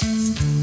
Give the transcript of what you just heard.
Thanks.